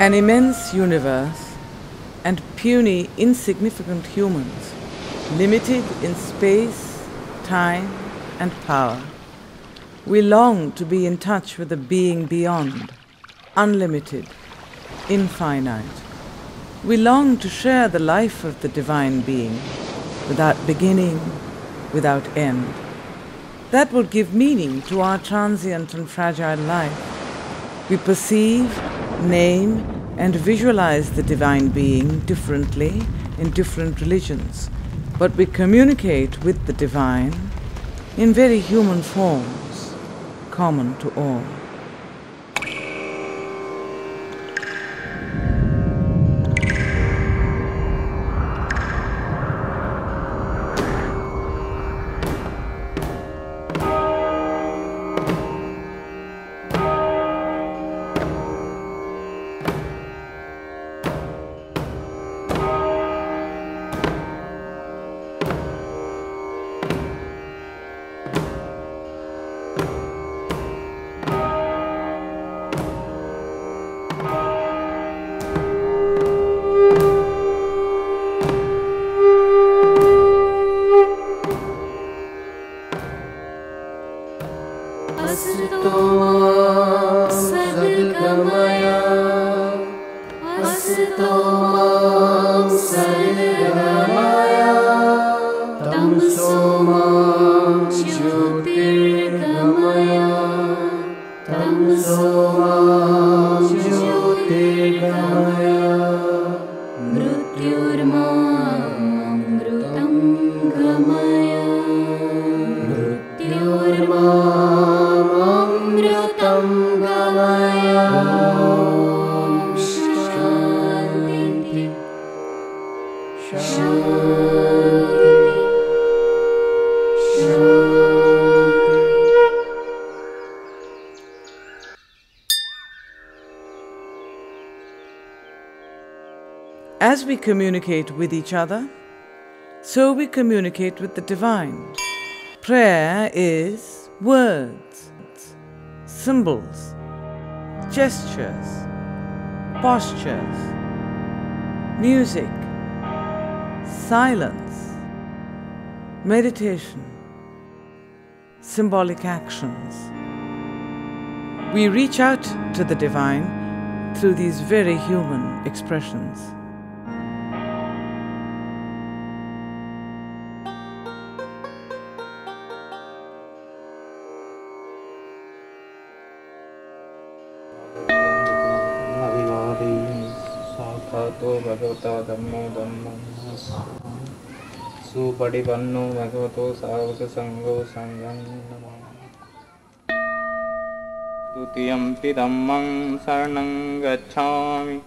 An immense universe and puny, insignificant humans, limited in space, time, and power. We long to be in touch with the being beyond, unlimited, infinite. We long to share the life of the divine being, without beginning, without end. That will give meaning to our transient and fragile life. We perceive, name, and visualize the divine being differently in different religions, but we communicate with the divine in very human forms, common to all. Communicate with each other, so we communicate with the divine. Prayer is words, symbols, gestures, postures, music, silence, meditation, symbolic actions. We reach out to the divine through these very human expressions. तमो धम्म सुपटिपन्नो भगवतो सावससङ्गो सङ्गं नमः द्वितीयं पिदम्मं शरणं गच्छामि।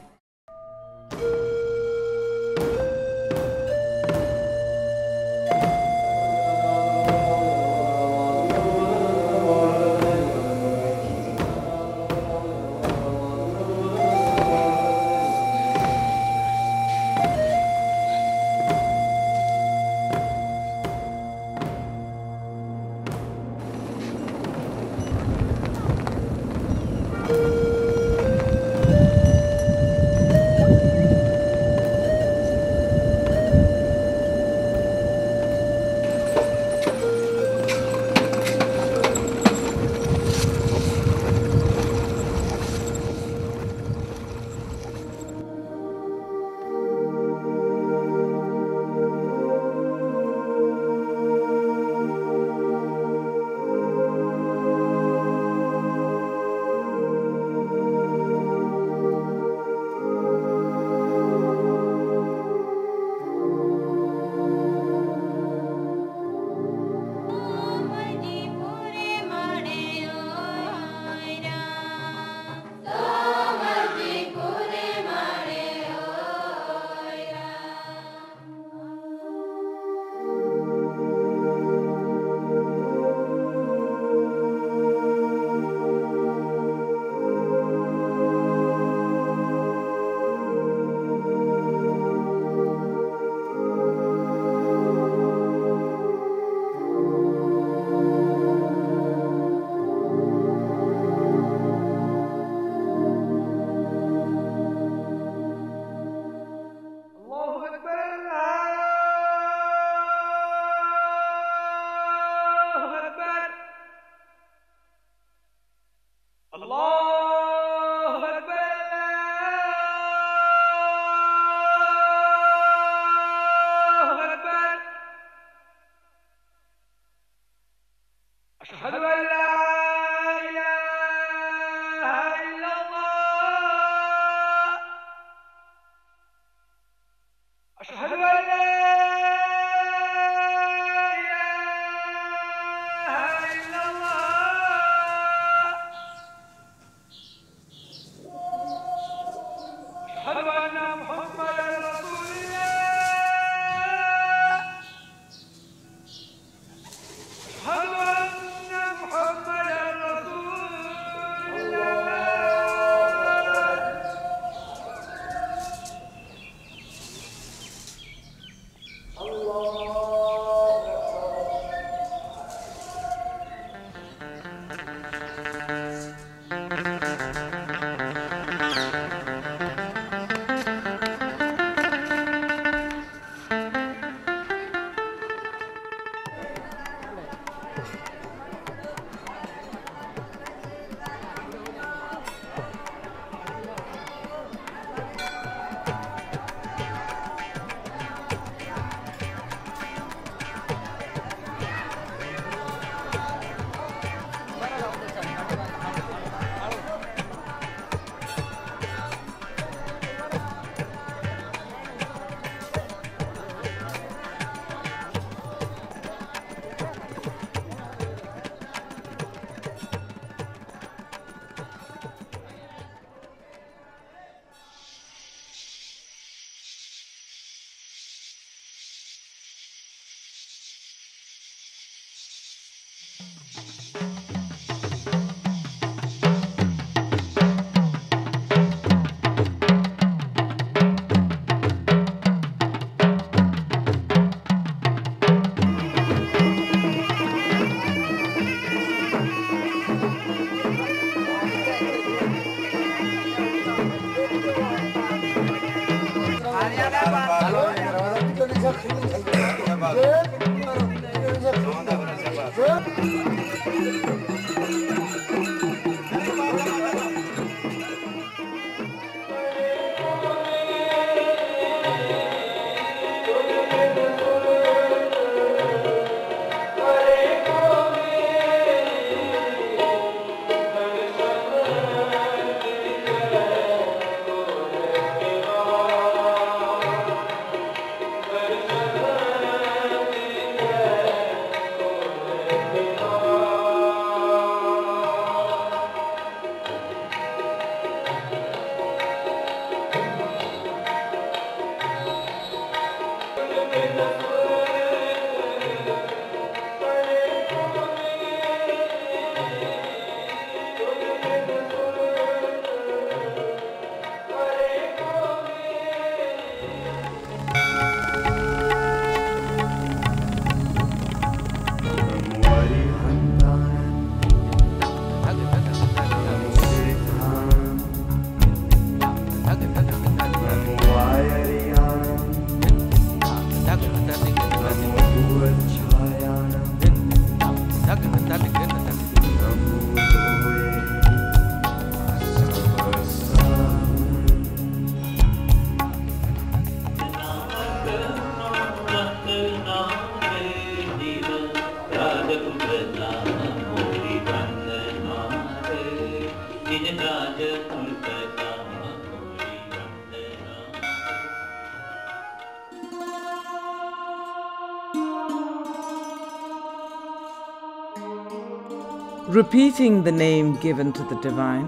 Repeating the name given to the divine,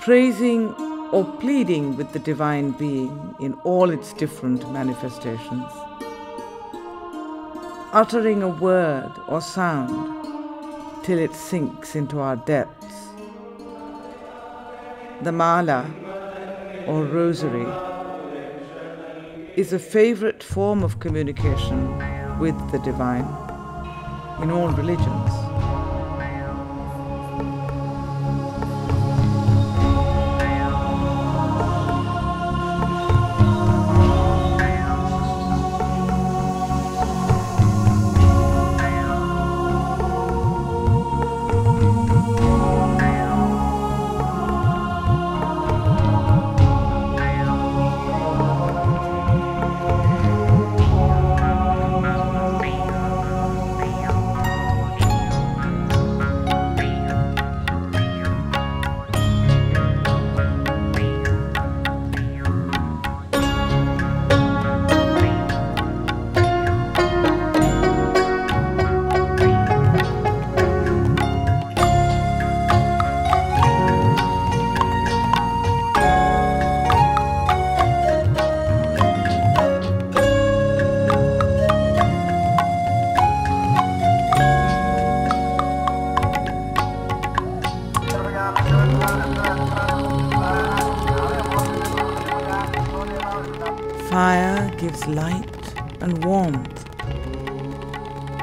praising or pleading with the divine being in all its different manifestations, uttering a word or sound till it sinks into our depths. The mala or rosary is a favorite form of communication with the divine in all religions.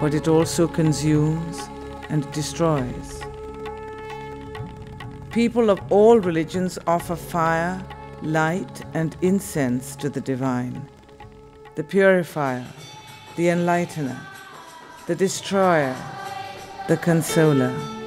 But it also consumes and destroys. People of all religions offer fire, light, and incense to the divine, the purifier, the enlightener, the destroyer, the consoler.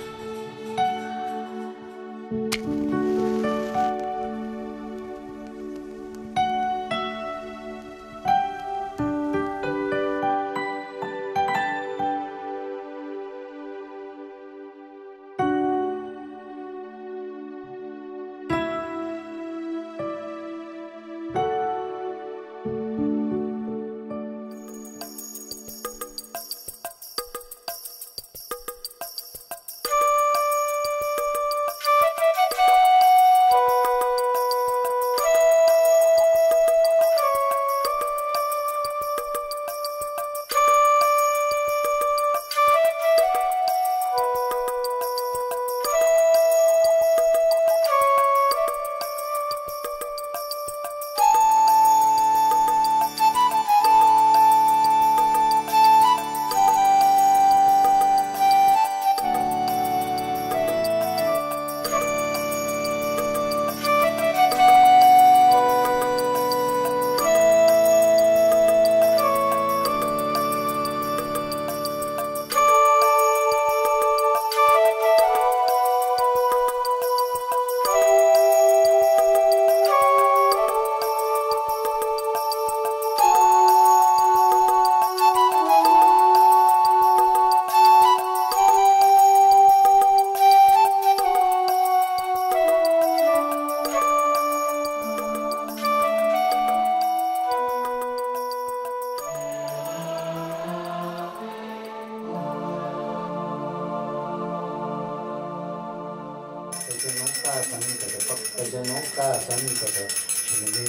शासनकट शिमे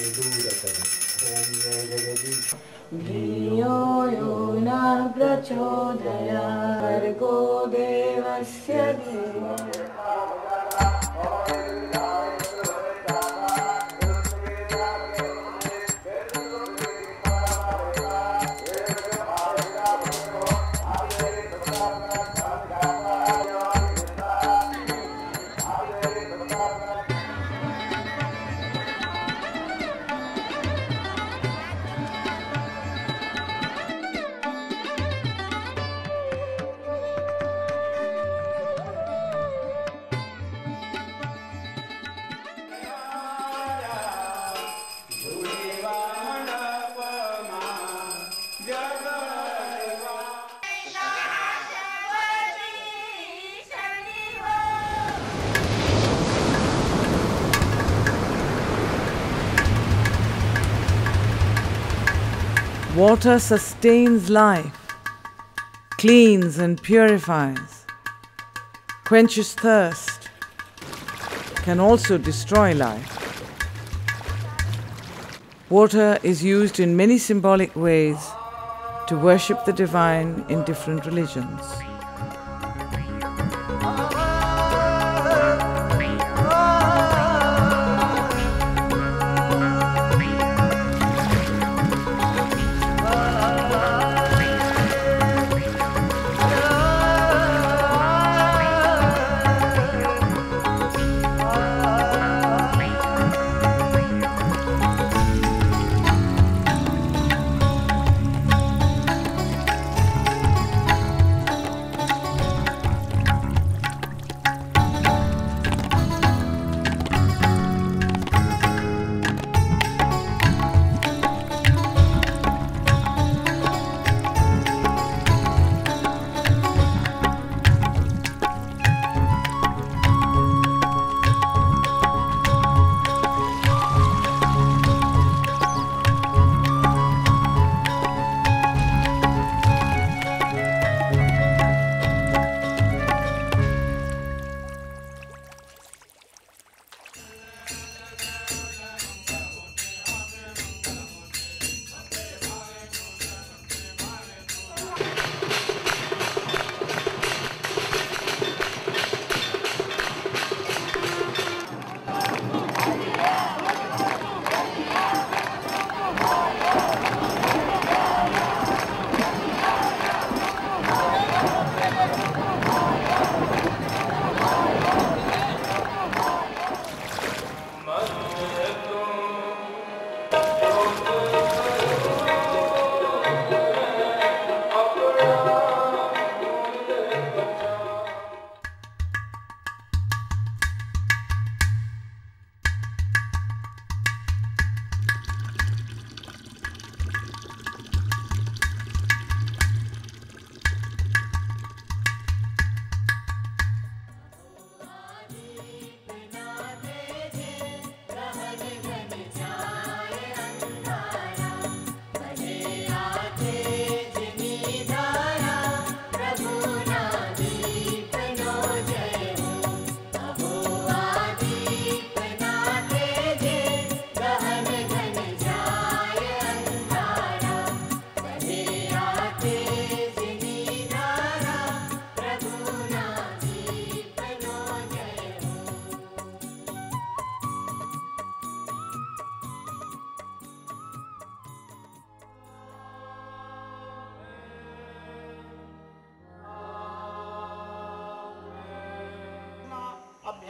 प्रचोदया भर्गो दे Water sustains life, cleans and purifies, quenches thirst, can also destroy life. Water is used in many symbolic ways to worship the divine in different religions.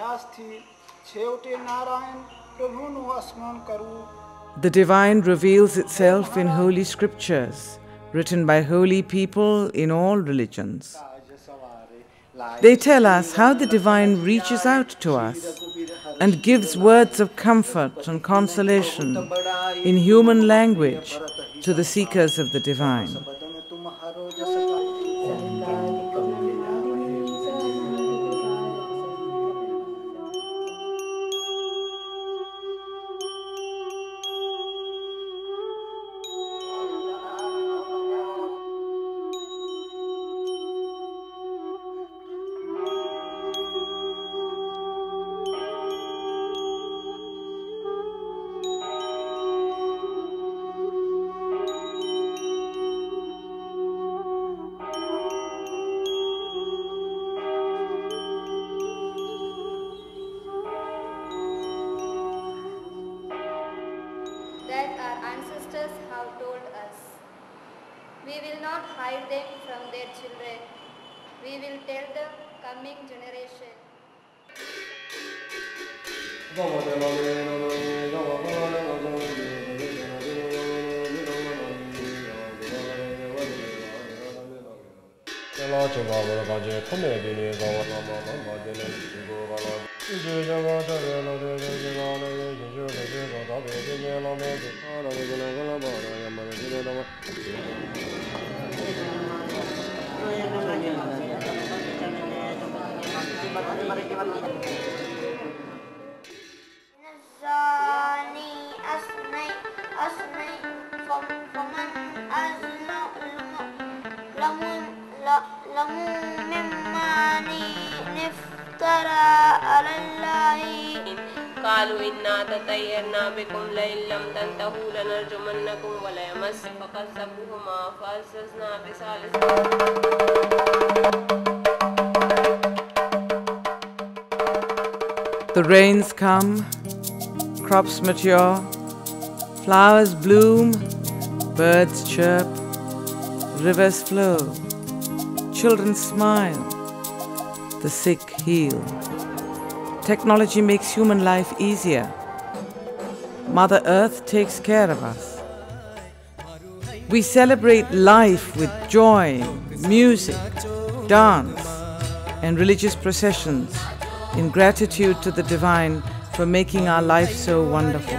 અભ્યાસથી છેવટે નારાયણ પ્રભુનું સ્મરણ કરવું The divine reveals itself in holy scriptures, written by holy people in all religions. આજે સવારે લાય They tell us how the divine reaches out to us and gives words of comfort and consolation in human language to the seekers of the divine. coming generation. الزاني أصني أصني فمن أزنى لم ممن افترى على الله قالوا إنا تطيرنا بكم لئن لم تنتهوا لنرجمنكم وليمسكم فكذبوهما فأززنا بثالث The rains come, crops mature, flowers bloom, birds chirp, rivers flow, children smile, the sick heal. Technology makes human life easier. Mother Earth takes care of us. We celebrate life with joy, music, dance, and religious processions in gratitude to the Divine for making our life so wonderful.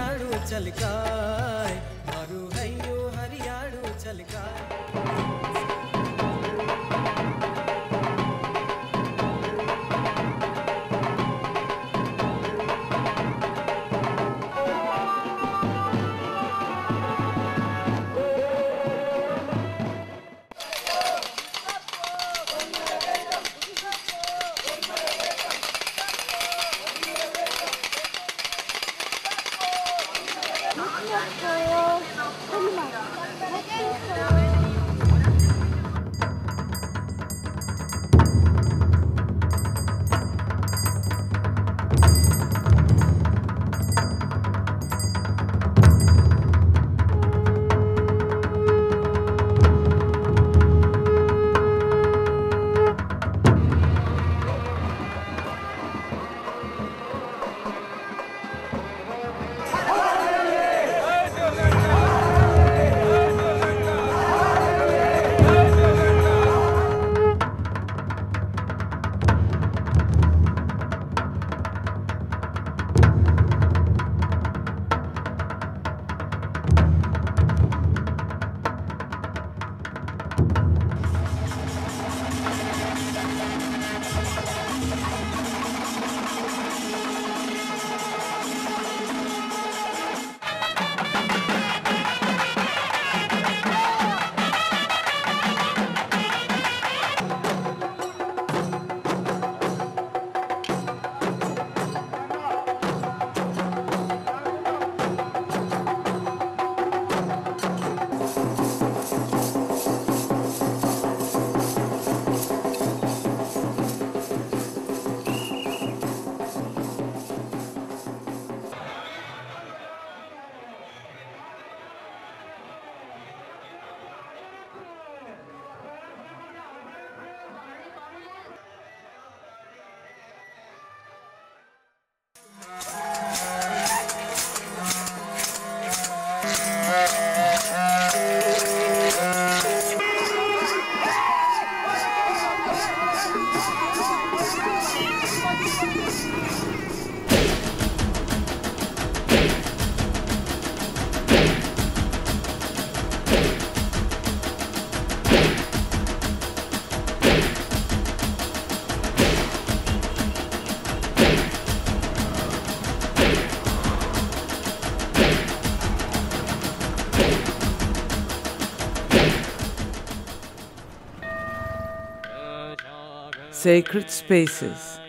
Sacred spaces,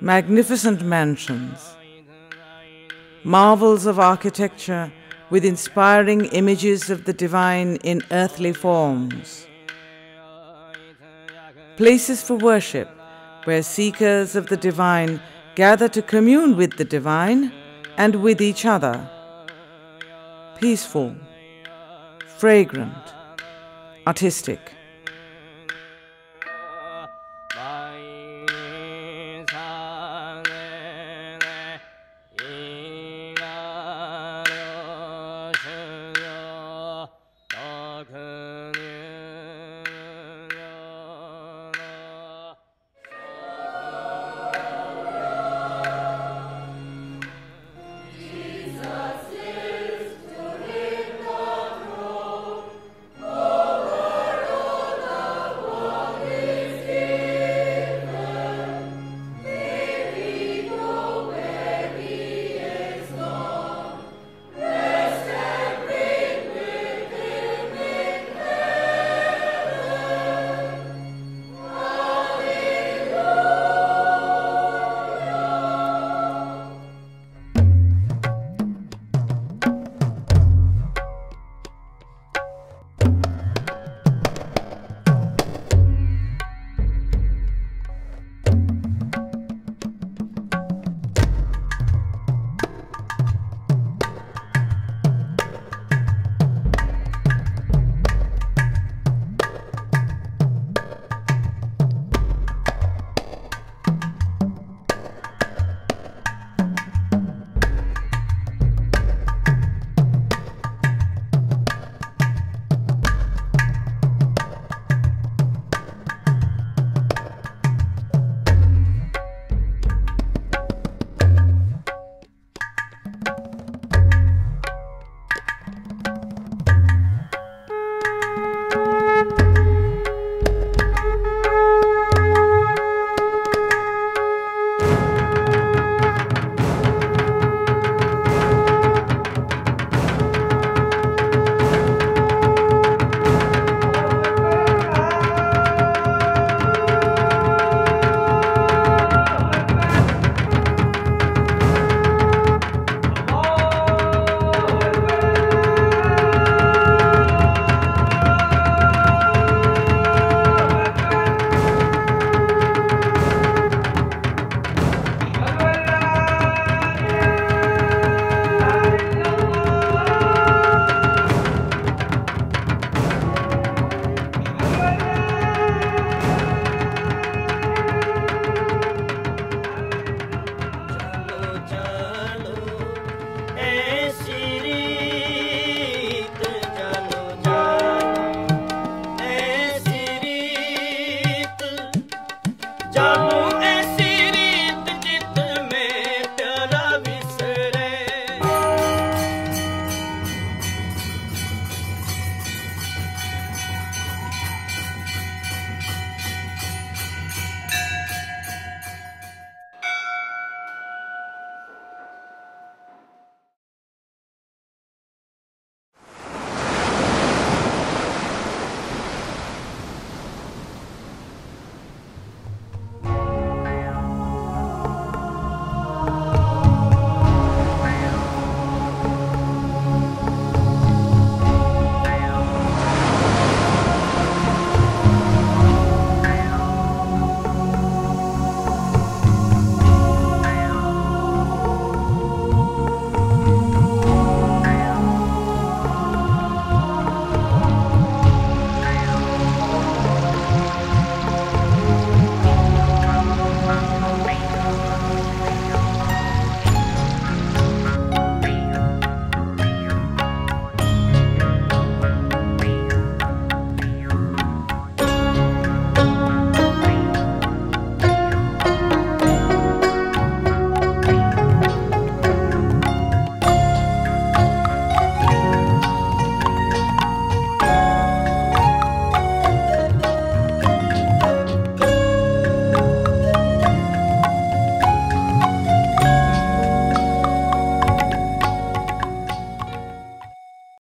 magnificent mansions, marvels of architecture with inspiring images of the divine in earthly forms. Places for worship where seekers of the divine gather to commune with the divine and with each other. Peaceful, fragrant, artistic.